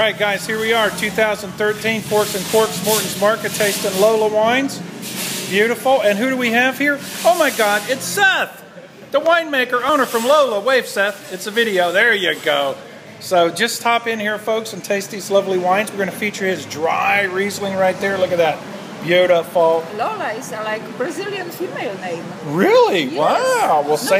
All right, guys, here we are, 2013 Forks and Corks Morton's Market tasting Lola wines. Beautiful. And who do we have here? Oh my God, it's Seth, the winemaker owner from Lola. Wave, Seth. It's a video. There you go. So just hop in here, folks, and taste these lovely wines. We're going to feature his dry Riesling right there. Look at that. Beautiful. Lola is uh, like Brazilian female name. Really? Yes. Wow. Well, say